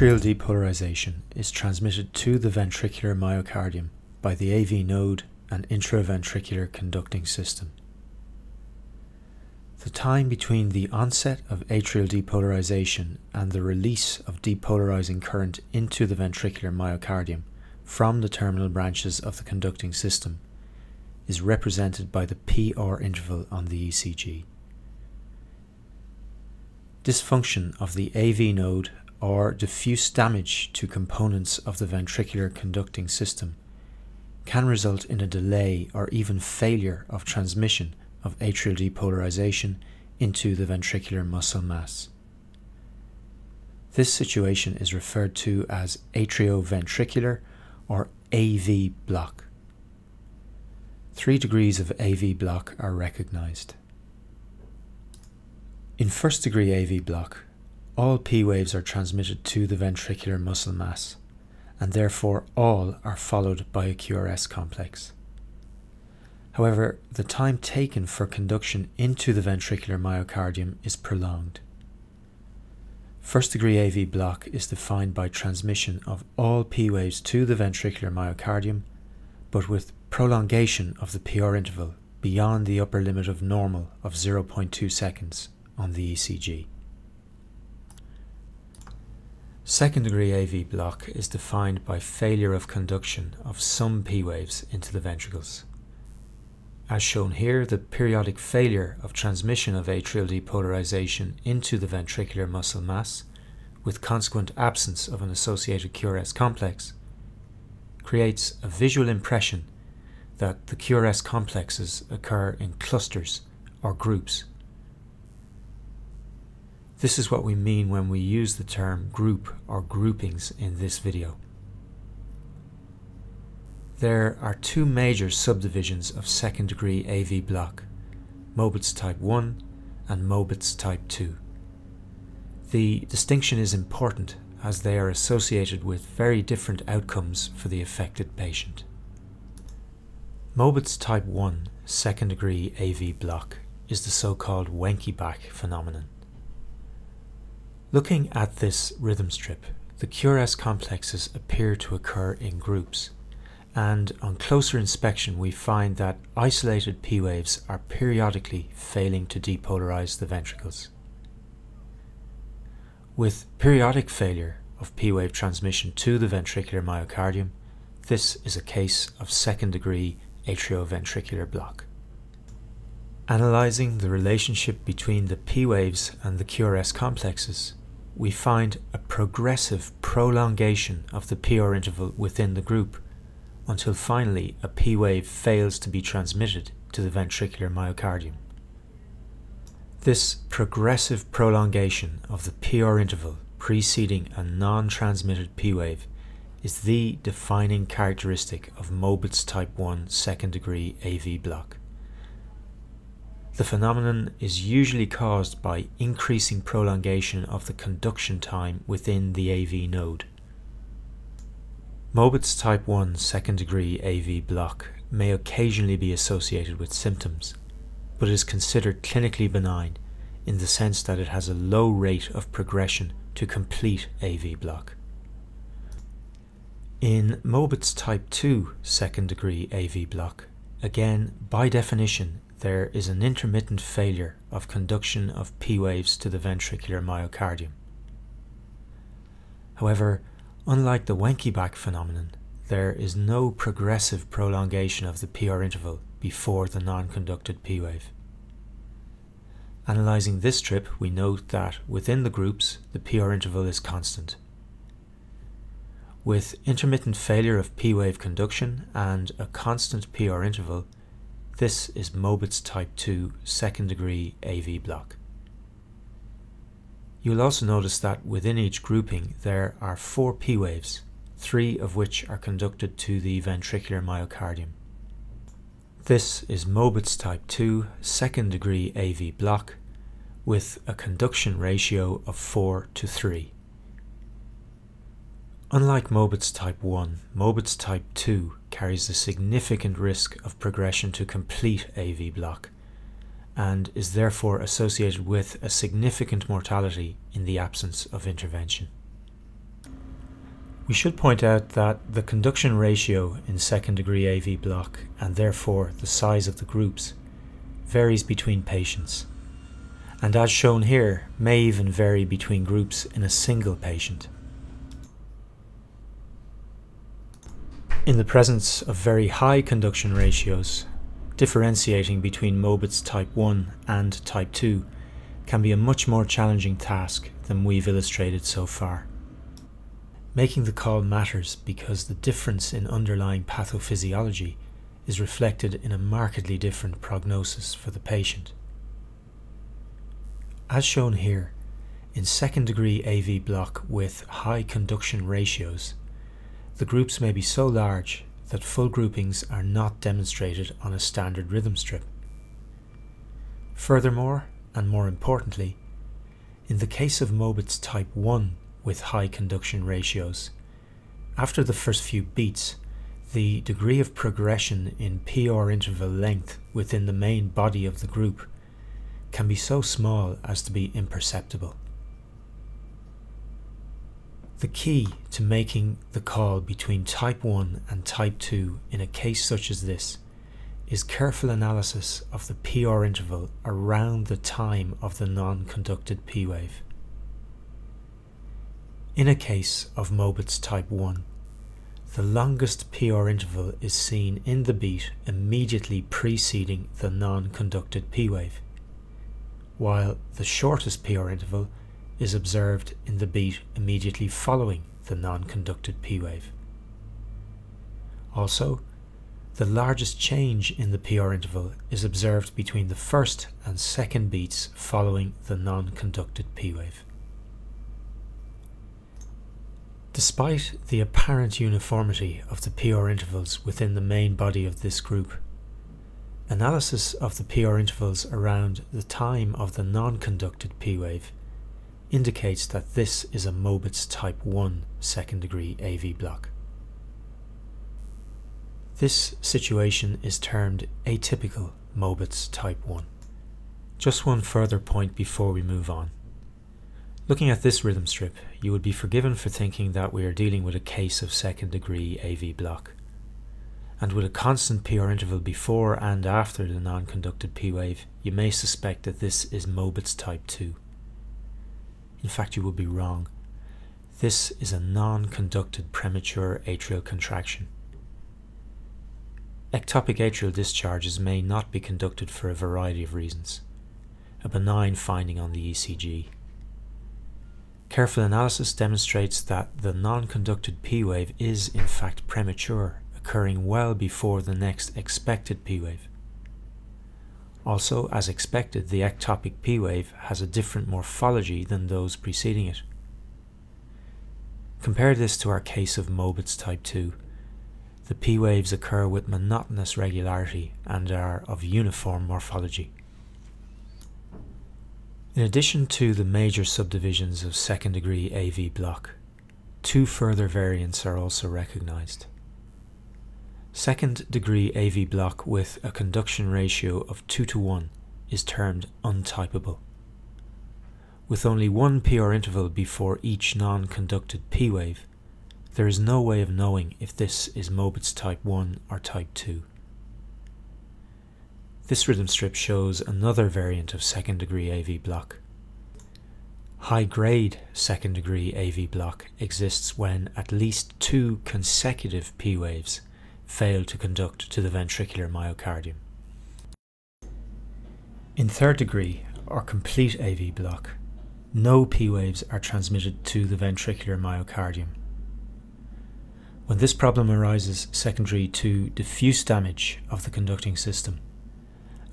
Atrial depolarization is transmitted to the ventricular myocardium by the AV node and intraventricular conducting system. The time between the onset of atrial depolarization and the release of depolarizing current into the ventricular myocardium from the terminal branches of the conducting system is represented by the PR interval on the ECG. Dysfunction of the AV node or diffuse damage to components of the ventricular conducting system can result in a delay or even failure of transmission of atrial depolarization into the ventricular muscle mass. This situation is referred to as atrioventricular or AV block. Three degrees of AV block are recognized. In first degree AV block, all P waves are transmitted to the ventricular muscle mass, and therefore all are followed by a QRS complex. However, the time taken for conduction into the ventricular myocardium is prolonged. First degree AV block is defined by transmission of all P waves to the ventricular myocardium, but with prolongation of the PR interval beyond the upper limit of normal of 0.2 seconds on the ECG. Second degree AV block is defined by failure of conduction of some P waves into the ventricles. As shown here, the periodic failure of transmission of atrial depolarization into the ventricular muscle mass, with consequent absence of an associated QRS complex, creates a visual impression that the QRS complexes occur in clusters or groups this is what we mean when we use the term group or groupings in this video. There are two major subdivisions of second degree AV block, Mobitz type 1 and Mobitz type 2. The distinction is important as they are associated with very different outcomes for the affected patient. Mobitz type 1 second degree AV block is the so-called Wenckebach phenomenon. Looking at this rhythm strip, the QRS complexes appear to occur in groups, and on closer inspection we find that isolated P waves are periodically failing to depolarize the ventricles. With periodic failure of P wave transmission to the ventricular myocardium, this is a case of second degree atrioventricular block. Analyzing the relationship between the P waves and the QRS complexes, we find a progressive prolongation of the PR interval within the group until finally a P wave fails to be transmitted to the ventricular myocardium. This progressive prolongation of the PR interval preceding a non-transmitted P wave is the defining characteristic of Mobitz type 1 second degree AV block. The phenomenon is usually caused by increasing prolongation of the conduction time within the AV node. Mobitz type 1 second degree AV block may occasionally be associated with symptoms, but is considered clinically benign in the sense that it has a low rate of progression to complete AV block. In Mobitz type 2 second degree AV block, again by definition there is an intermittent failure of conduction of P waves to the ventricular myocardium. However, unlike the Wenckebach phenomenon, there is no progressive prolongation of the PR interval before the non-conducted P wave. Analysing this trip, we note that within the groups, the PR interval is constant. With intermittent failure of P wave conduction and a constant PR interval, this is Mobitz type 2 second degree AV block. You'll also notice that within each grouping there are four P waves, three of which are conducted to the ventricular myocardium. This is Mobitz type 2 second degree AV block with a conduction ratio of 4 to 3. Unlike Mobitz type 1, Mobitz type 2 carries a significant risk of progression to complete AV block and is therefore associated with a significant mortality in the absence of intervention. We should point out that the conduction ratio in second degree AV block, and therefore the size of the groups, varies between patients, and as shown here, may even vary between groups in a single patient. In the presence of very high conduction ratios, differentiating between Mobitz type 1 and type 2 can be a much more challenging task than we've illustrated so far. Making the call matters because the difference in underlying pathophysiology is reflected in a markedly different prognosis for the patient. As shown here, in second degree AV block with high conduction ratios, the groups may be so large that full groupings are not demonstrated on a standard rhythm strip. Furthermore, and more importantly, in the case of Mobitz type 1 with high conduction ratios. After the first few beats, the degree of progression in PR interval length within the main body of the group can be so small as to be imperceptible. The key to making the call between type 1 and type 2 in a case such as this is careful analysis of the PR interval around the time of the non-conducted P wave. In a case of Mobitz type 1, the longest PR interval is seen in the beat immediately preceding the non-conducted P wave, while the shortest PR interval is observed in the beat immediately following the non-conducted P wave. Also, the largest change in the PR interval is observed between the first and second beats following the non-conducted P wave. Despite the apparent uniformity of the PR intervals within the main body of this group, analysis of the PR intervals around the time of the non-conducted P wave indicates that this is a Mobitz type 1 second degree AV block. This situation is termed atypical Mobitz type 1. Just one further point before we move on. Looking at this rhythm strip, you would be forgiven for thinking that we are dealing with a case of second degree AV block. And with a constant PR interval before and after the non-conducted P wave, you may suspect that this is Mobitz type 2. In fact, you would be wrong. This is a non-conducted premature atrial contraction. Ectopic atrial discharges may not be conducted for a variety of reasons. A benign finding on the ECG, Careful analysis demonstrates that the non-conducted P wave is in fact premature, occurring well before the next expected P wave. Also, as expected, the ectopic P wave has a different morphology than those preceding it. Compare this to our case of Mobitz type 2. The P waves occur with monotonous regularity and are of uniform morphology. In addition to the major subdivisions of second degree AV block, two further variants are also recognized. Second degree AV block with a conduction ratio of 2 to 1 is termed untypable. With only one PR interval before each non-conducted P wave, there is no way of knowing if this is Mobitz type 1 or type 2. This rhythm strip shows another variant of second degree AV block. High grade second degree AV block exists when at least two consecutive P waves fail to conduct to the ventricular myocardium. In third degree or complete AV block, no P waves are transmitted to the ventricular myocardium. When this problem arises secondary to diffuse damage of the conducting system,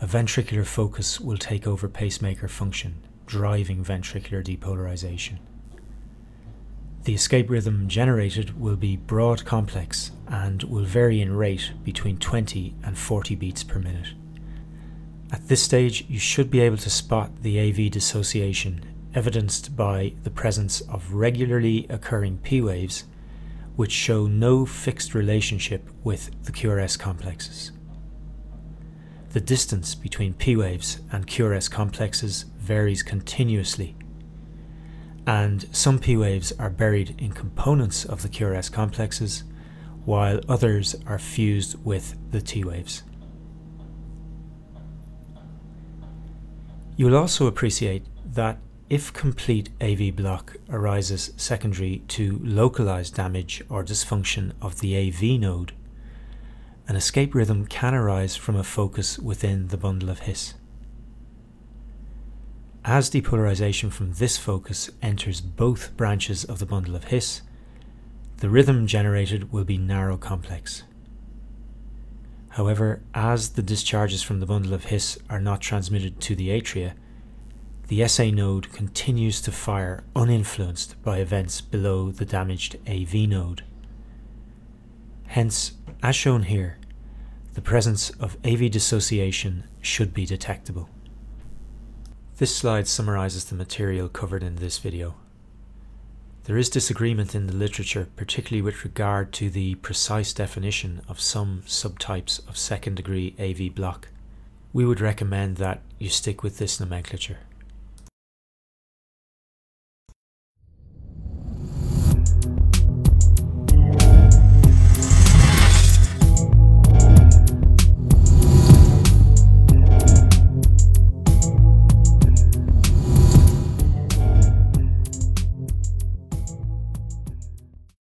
a ventricular focus will take over pacemaker function, driving ventricular depolarization. The escape rhythm generated will be broad complex and will vary in rate between 20 and 40 beats per minute. At this stage, you should be able to spot the AV dissociation evidenced by the presence of regularly occurring P waves which show no fixed relationship with the QRS complexes. The distance between P waves and QRS complexes varies continuously, and some P waves are buried in components of the QRS complexes, while others are fused with the T waves. You will also appreciate that if complete AV block arises secondary to localized damage or dysfunction of the AV node, an escape rhythm can arise from a focus within the bundle of His. As depolarization from this focus enters both branches of the bundle of His, the rhythm generated will be narrow complex. However, as the discharges from the bundle of His are not transmitted to the atria, the SA node continues to fire uninfluenced by events below the damaged AV node. Hence, as shown here, the presence of AV dissociation should be detectable. This slide summarizes the material covered in this video. There is disagreement in the literature, particularly with regard to the precise definition of some subtypes of second degree AV block. We would recommend that you stick with this nomenclature.